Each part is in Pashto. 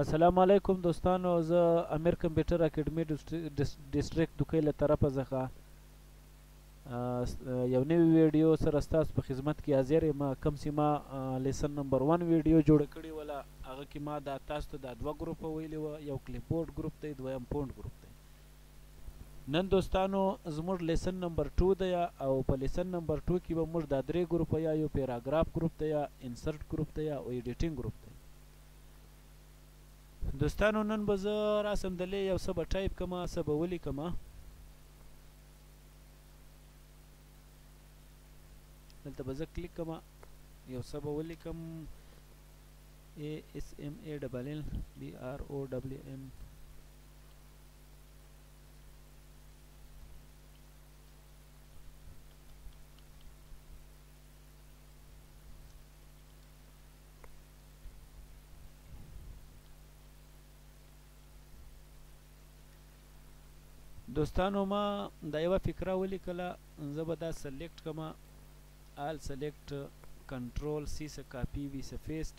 السلام علیکم دوستانو زه امیر کمپیوټر اکیډمي ډیسټریکټ دوکۍ له طرفه ځخه یو نوی ویډیو سره ستاسو په خدمت کې حاضر یم کوم چې ما لیسن نمبر 1 ویډیو جوړ کړی ولا هغه کې ما دا تاسو ته دا دوه ګروپ ویلی و یو کلیپ بورډ ګروپ دی دویم پونډ ګروپ دی نن دوستانو زموږ لیسن نمبر ټو دی او په لیسن نمبر ټو کی به موږ دا درې ګروپه یا یو پیراګراف ګروپ دی یا انسرټ ګروپ دی او ایډیټینګ ګروپ دی دوستانو نن به زه راسم د لې یو څه به ټایپ کوم څه به ولیکم دلته به زه کلیک کوم یو څه به ولیکم ای اس ایم ای ډبل ال بی آر او ډبل ام دوستانو ما دا یو فکره ولیکله زه به دا سلیکټ کوم آل سلیکټ کنټرول سی سه کاپی وی سه پیسټ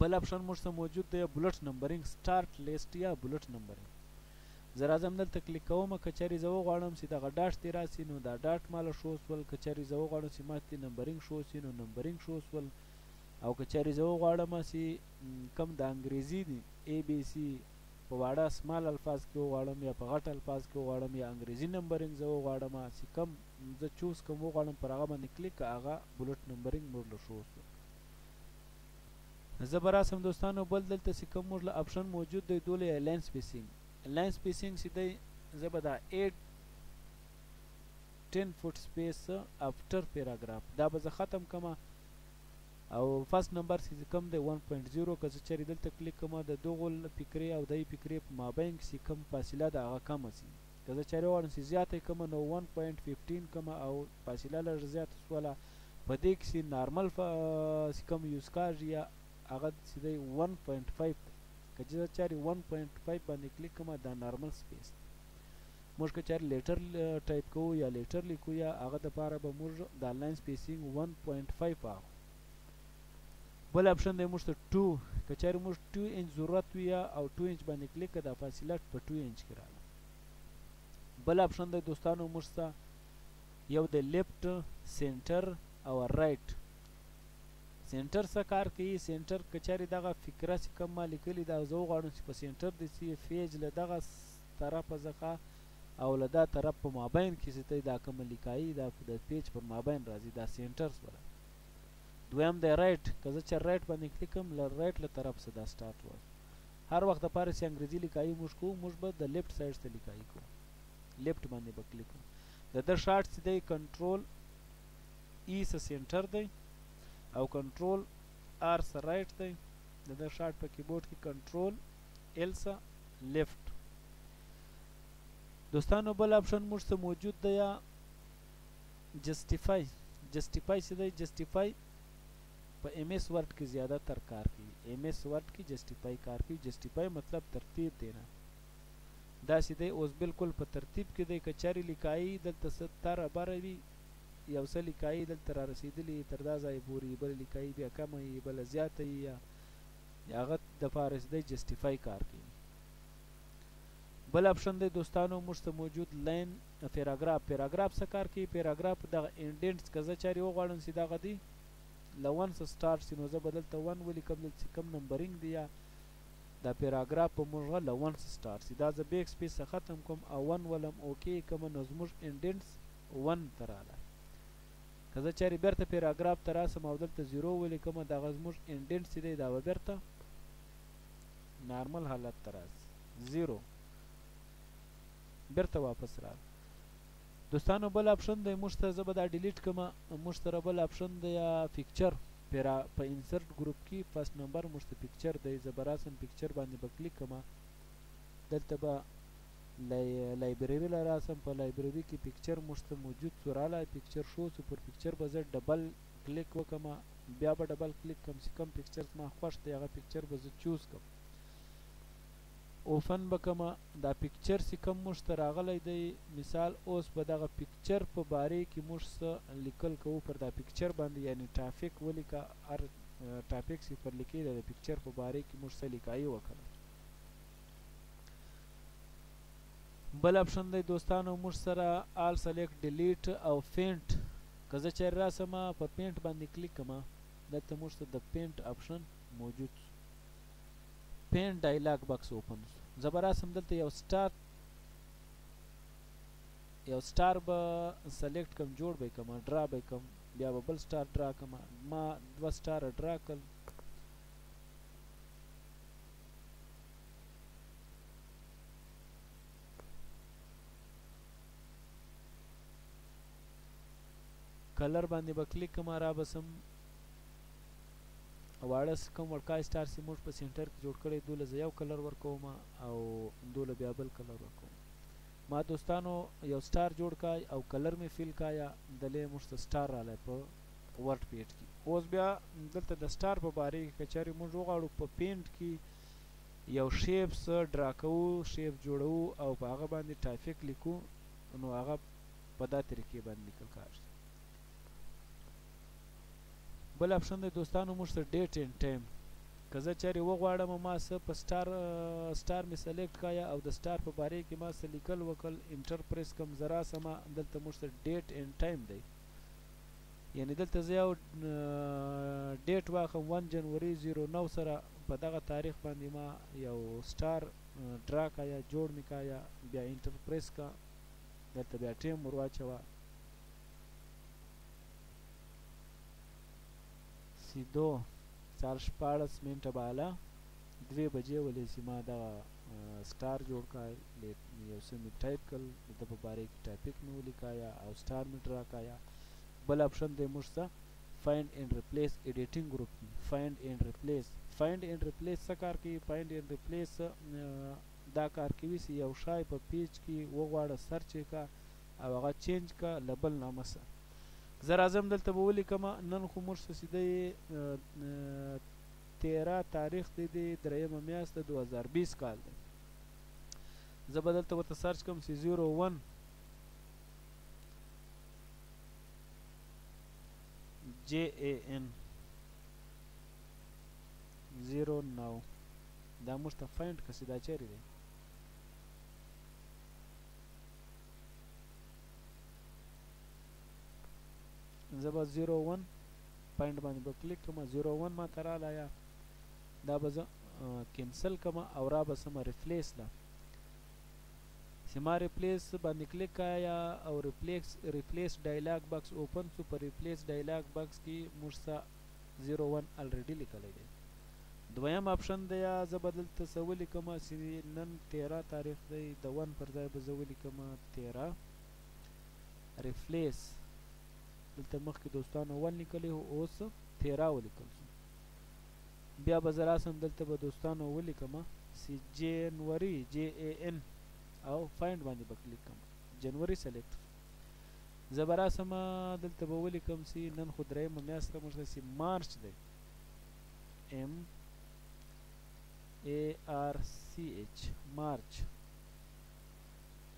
بل اپشن موږ سره موجود دی بلټ نمبرینګ سٹارټ لیست یا بلټ نمبرینګ زه راځم دلته کلیک کوم که چېرې زه وغواړم چې دغه ډاټ دې راسي نو دا ډاټ ماله شو سول که چېرې زه وغواړم چې ماته نمبرینګ شو سي نو نمبرینګ شو سول او که چېرې زه وغواړم چې کم د انګریزي دي ای بي سي په واړه سمال الفاظ کې وغواړم یا په غټ الفاظ کې وغواړم یا انګریزي نمبرینګ زه وغواړم چې کم زه چوز کوم وغواړم پر هغه باندې کلیک هغه بلټ نمبرینګ مور له شو سو زه به راسم دوستانو بل دلته چې کوم موږ له اپشن موجود دی دوله یې لاین سپیسینګ لاین سپیسینګ چې دی زه به دا ایډ 10 فوټ سپیس افټر پیراګراف دا به زه ختم کوم او فرست نمبر چې کوم دی 1.0 که زه چېرې دلته کلیک کوم د دغو فکرې او دای فکرې په مابین کې کوم فاصله ده هغه کمه شي که زه چېرې غواړم چې زیاته کړم نو ون پوینټ ففټین کوم او فاصله لږ زیاته شوله په دې کې چې نارمل چې کوم یوز کارډ یا هغه چې دی ون پوینټ فایف دی که زه چېرې ون پوینټ فایف باندې کلیک کوم دا نارمل سپیس دی موږ که چېرې لیټر ټایپ کوو یا لیټر لیکو یا هغه دپاره به موږ دا لاین سپیسینګ ون پوینټ فایف واخلو بل اپشن دی موږ ته ټو که چېرې موږ ټو انچ ضرورت وي یا او ټو انچ باندې کلیک که دا فاصله په ټو انچ کې رااله بل اپشن دی دوستانو موږ ته یو د لیفټ سینټر او رائټ سینټر څه کار کوي سینټر که چېرې دغه فکره چې کوم ما لیکلي دا زه وغواړم چې په سینټر دې چې فیج له دغه طرفه ځخه او له دا طرف په مابین کې چې دا کوم لیکایي دا د پیج پر مابین راځي دا سینټر سوله دویم دی ریټ که زه چر ریټ باندې کلیک کوم له ریټ له طرف څخه دا سټارټ وای هر وخت د پاره چې انګریزي لیکایي موږ کوو موږ به د لیفټ سایډ ته لیکایي کوو لیفټ باندې به کلیک کوو د د شارټ چې دی کنټرول ای سه سنټر دی او کنټرول آر سه رائټ دی د د شارټ په کیبورډ کې کنټرول ال سه لیفټ دوستانو بل اپشن موږ ته موجود دی یا جسټیفای، Justify، څه دی؟ جسټیفای په ایم ایس ورډ کې زیاده تر کار کوي. ایم ایس ورډ کې جسټیفای کار کوي. جسټیفای مطلب ترتیب دی نه داسې دی اوس بالکل په ترتیب کې دی که چاري لیکایي دلته څه تر بره وي یو څه لیکایي دلته را رسیدلی تر دا ځای پورې بل لیکایي بیا کمه یي بل زیاته یي یا هغه د فارس دی جسټیفای کار کوي بل اپشن دی دوستانو موږ ته موجود لین پیراګراف پیراګراف څه کار کوي پیراګراف دغه انډینټس که زه چاري وغواړم چې دغه دی له ون څخه سټارټ شي نو زه به دلته ون ولیکم دلته چې کوم نمبرینګ دی یا دا پیراګراف په موږ له ون څخه سټارټ شي دا زه بیک سپیس څخه ختم کوم او ون ولم اوکی کوم نو زموږ انډینټس ون ته رااله که زه چاري بیرته پیراګراف ته راسم او دلته زیرو ولیکم دغه زموږ انډینټ چې دی دا به بیرته نارمل حالت ته راځ زیرو بیرته واپس راغ دوستانو بل اپشن دی موږ ته زه به دا ډیلیټ کوم موږ سره بل اپشن دی فکچر پیرا په انسرټ ګروپ کې فرست نمبر موږ ته پکچر دی زه به راسم پکچر باندې به کلیک کوم دلته به لایبرری لراسم په لایبرری کې پکچر موږ ته موجود سو رالی پکچر شو سو پر پکچر به زه ډبل کلیک وکم بیا به ډبل کلیک کم چې کم پکچر زما خوښ دی هغه پکچر به زه چوز کم اوفن به کم دا پکچر چې کم موږ ته راغلی دی مثال اوس به دغه پکچر په باره کې موږ څه لیکل کوو پر دا پکچر باندې یعنی ټافیک ولیکه هر ټاپک چې پر لیکې د پکچر په باره کې موږ څه لیکایو وکړه بل اپشن دی دوستانو موږ سره آل سلیکټ ډیلیټ او فینټ که زه چیرې راسم په پینټ باندې کلیک کوم دلته موږ ته د پینټ اپشن موجود سو پینټ ډایلاګ باکس اوپن سو زه به راسم دلته یو سټار یو سټار به سلیکټ کوم جوړ به کوم ډرا به کوم بیا به بل سټار ډرا کوم ما دوه سټار ډرا کړ کلر باندې به کلیک کوم را بسم واړه کوم ورکای سټار سي موږ په سنټر کې جوړ کړی دوله زه یو کلر ورکوم او دوله بیا بل کلر ورکوم ما دوستانو یو سټار جوړ کای او کلر می فیل کایا دلې موږ ته سټار رالی په ورډ پیډ کې اوس بیا دلته د سټار په باره کې کچاري موږ وغواړو په پینټ کې یو شیپ سه ډرا کوو شیپ جوړوو او په هغه باندې ټافیک لیکو نو هغه په دا طریقې باندې لیکل کاږي بل اپشن دی دوستانو موږ سره ډیټ اینډ ټایم که زه چېرې وغواړم ما څه په سټار سټار مې سلیکټ کایا او د سټار په باره کې ما څه لیکل وکړل انټر پریس کوم زه راسم دلته موږ سره ډیټ اینډ ټایم دی یعنی دلته زه یو ډیټ واخم 1 جنوري 09 سره په دغه تاریخ باندې ما یو سټار ډرا کا یا جوړ می کا یا بیا انټر پریس کا دلته بیا ټیم ور واچوه سیدو سال شپاړس منټه بالا دوې بجې ولې چې ما دغه سټار جوړ کا یو څه می ټایپ کړ د په باره کې ټاپک می ولیکایا او سټار می ډرا کایا بل اپشن دی موږ ته فایند اینډ ریپلیس ایډیټینګ ګروپ کې فایند اینډ ریپلیس فایند اینډ ریپلیس څه کار کوي فایند اینډ ریپلیس دا کار کوي چې یو شای په پیج کې وغواړه سرچ کا او هغه چینج کا لبل نامه سره زه راځم دلته به ولیکم نن خو موږ څه سیده تیرا تاریخ دی دی دریمه میاشت ده دوه هزار بیس کال دی زه به دلته ورته سرچ کوم سی زیرو ون جی ای ان زیرو نو دا موږ ته فاینډ کسی دا چیرې دی زه به زیرو ون پاینټ باندې به کلیک کوم 01 ما ته رااله یا دا به زه کینسل کوم او را به سم ریپلیس لا سما ریپلیس باندې کلیک کایا او ریپلیس ریپلیس ډایلاګ باکس اوپن سو په ریپلیس ډایلاګ باکس کې موږ سا 01 الریډي لیکلی دی دویم آپشن دی یا زه به دلته څه ولیکم چې نن تیرا تاریخ دی د ون پر ځای به زه ولیکم تیرا ریفلیس دلته مخکې دوستانو ول لیکلی هو اوس تیرا ولیکل شو بیا به زه راسم دلته به دوستانو ولیکم سی جنوري جی ای ان او فایند باندې به کلیک کوم جنوري سلیکټ زه به راسم دلته به ولیکم سی نن خو درېیمه میاشت ده موږ سی مارچ دی ام ای آر سی ایچ مارچ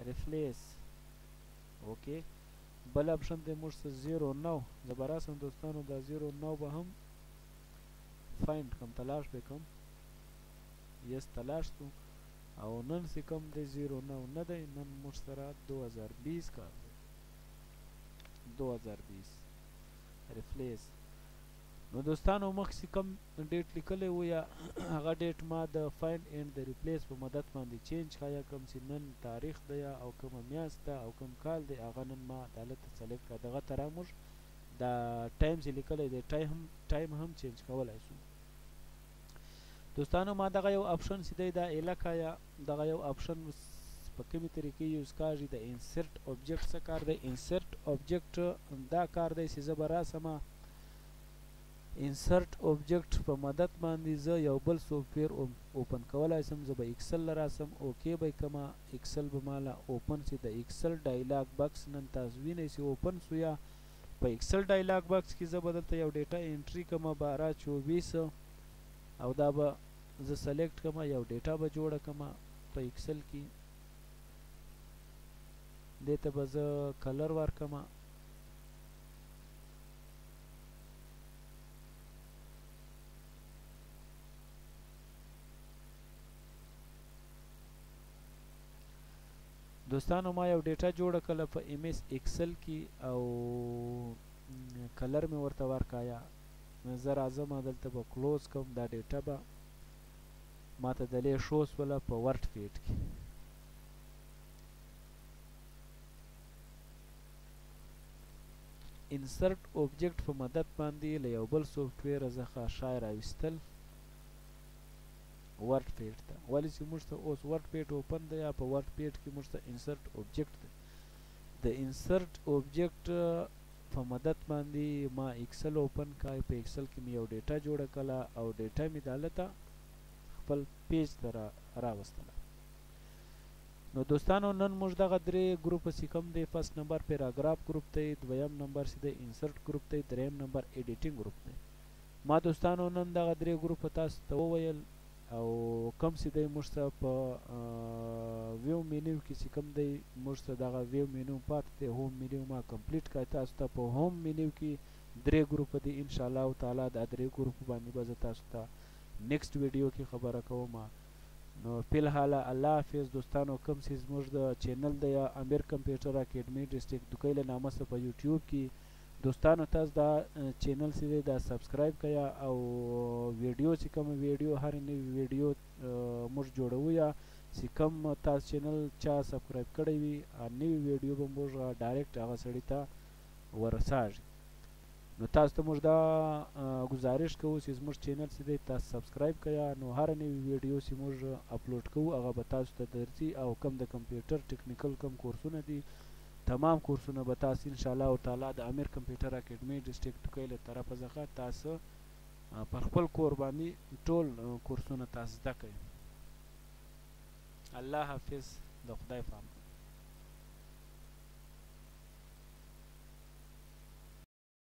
ریفلیس اوکې okay. بل اپشن دی موږ څه زیرو نو زه به راسم دوستانو دا زیرو نو به هم فایند کم تلاش به کم یس تلاش سو او نن سی کم دی زیرو نو نه دی نن موږ سره 2020 کال دی 2020 ریفلیس نو دوستانو مخکې کوم ډیټ لیکلی وو یا هغه ډیټ ما د فایند اینډ د ریپلیس په مدد باندې چینج کا یا کوم چې نن تاریخ ده یا او کومه میاشت ده او کوم کال دی هغه نن ما دالته سلیکټ کا دغه ترا موږ دا ټایم چې لیکلی دی ټایم هم چینج کولای شو دوستانو ما دغه یو اپشن سیده دا اله کایا دغه یو اپشن په کومې طریقې یوز کاږي د انسرټ اوبجیکټ څه کار دی انسرټ اوبجیکټ دا کار دی چې زه به راسم انسرټ اوبجیکټ په مدد باندې زه یو بل سافټویر اوپن کولای سم زه به ایکسل لراسم اوکې به کما ایکسل به مالا اوپن سي د ایکسل ډایلاګ باکس نن تاسو وینئ چې اوپن سو یا په ایکسل ډایلاګ باکس کې زه به دلته یو ډیټا انټری کوم بارا 24 او دا به زه سلیکټ کوم یو ډیټا به جوړ کوم په ایکسل کې دته به زه کلر ورکم دوستانو ما یو ډیټا جوړه کله په ایم ایس ایکسل کی او کلر می ورته ورکایا نو زه راځم دلته به کلوز کوم دا ډیټا به ماته دلې شو سوله په ورډ فیټ کی انسرټ اوبجیکټ په مدد باندې له یو بل سافټویر ځخه شای راوستل ورډ پیډ ته ولی چی موږ ته اوس ورډ پیډ اوپن ده یا په ورډ پیډ کی موږ ته انسرټ اوبجیکټ ده د انسرټ اوبجیکټ په مدد باندی ما ایکسل اوپن کای په ایکسل کی می یو ډیټا جوړه کلا او ډیټا می دالته خپل پیج ته را راوستله نو دوستانو نن موږ دغه درې ګروپ سی کم دی فرست نمبر پیراګراف ګروپ دی دویم نمبر سی د انسرټ ګروپ دی دریم نمبر ایډیټینګ ګروپ دی ما دوستانو نن دغه درې ګروپه تاسو ته وویل او کم چې دی موږ ته په ویو مینیو کې چې کم دی موږ ته دغه ویو مینیو پاتې دی هوم مینیو ما کمپلیټ کړ تاسو ته په هوم مینیو کې درې ګروپه دی ان شاء الله تعالی دا درې ګروپ باندې به زه تاسو ته نیکسټ ویډیو کې خبره کوم نو فی الحال الله حافظ دوستانو کم چې زموږ د چینل دی امیر کمپیوټر اکیډمي ډیسټریکټ دوکۍ له نامه سره په یوټیوب کې دوستانو تاسو دا چینل چې دی دا سبسکرایب کیا او ویډیو چې کوم ویډیو هر نوی ویډیو موږ جوړو یا چې کوم تاسو چینل چا سبسکرایب کړی وي نوی ویډیو به موږ ډایرکټ هغه سړی ته ورساږي نو تاسو ته موږ دا گزارش کوو چې زموږ چینل چې دی تاسو سبسکرایب کړئ نو هر نوی ویډیو چې موږ اپلوډ کوو هغه به تاسو ته درځي او کم د کمپیوټر ټیکنیکل کم کورسونه دي تمام کورسونه به تاسو ان شاءالله تعالی د امیر کمپیوټر اکیډمي ډیسټریکټ ټوکۍ له طرفه ځخه تاسو پر خپل کور باندې ټول کورسونه تاسو زده کړئ الله حافظ د خدای فامان